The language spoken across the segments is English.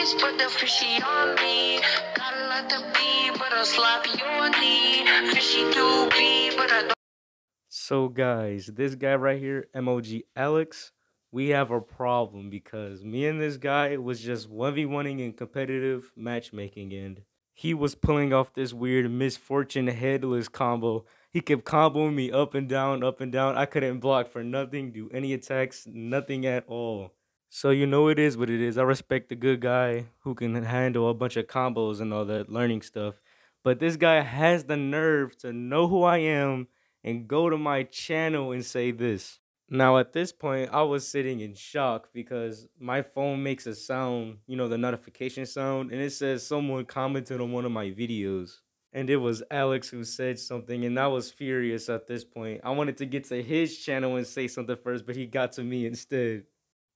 place, but the fishy on me. Gotta let the be, but I'll slap your knee. Fishy to be, but I don't. So guys, this guy right here, MLG Alex, we have a problem because me and this guy it was just 1v1ing in competitive matchmaking and he was pulling off this weird Ms. Fortune headless combo. He kept comboing me up and down, up and down. I couldn't block for nothing, do any attacks, nothing at all. So you know it is what it is. I respect the good guy who can handle a bunch of combos and all that learning stuff. But this guy has the nerve to know who I am and go to my channel and say this. Now at this point, I was sitting in shock because my phone makes a sound, you know, the notification sound, and it says someone commented on one of my videos. And it was Alex who said something, and I was furious at this point. I wanted to get to his channel and say something first, but he got to me instead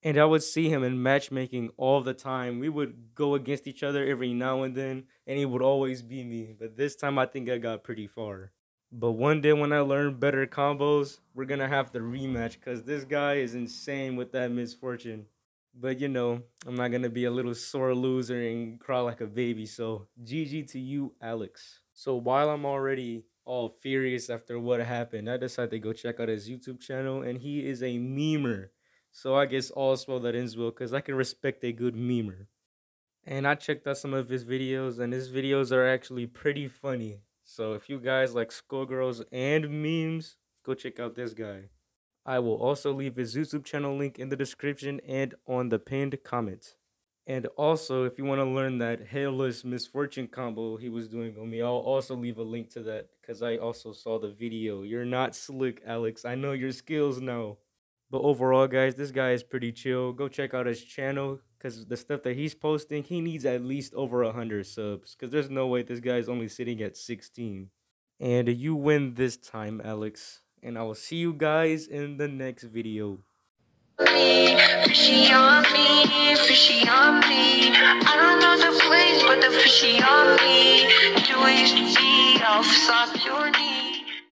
and I would see him in matchmaking all the time. We would go against each other every now and then, and he would always beat me. But this time, I think I got pretty far. But one day when I learn better combos, we're gonna have to rematch because this guy is insane with that Ms. Fortune. But you know, I'm not gonna be a little sore loser and cry like a baby. So GG to you, Alex. So while I'm already all furious after what happened, I decided to go check out his YouTube channel, and he is a memer. So I guess all's well that ends well because I can respect a good memer. And I checked out some of his videos, and his videos are actually pretty funny. So if you guys like Skullgirls and memes, go check out this guy. I will also leave his YouTube channel link in the description and on the pinned comment. And also, if you want to learn that headless misfortune combo he was doing on me, I'll also leave a link to that because I also saw the video. You're not slick, Alex. I know your skills now. But overall, guys, this guy is pretty chill. Go check out his channel because the stuff that he's posting, he needs at least over 100 subs because there's no way this guy is only sitting at 16. And you win this time, Alex. And I will see you guys in the next video. Fishy on me, fishy on me. I don't know the place, but the fishy on me. To be off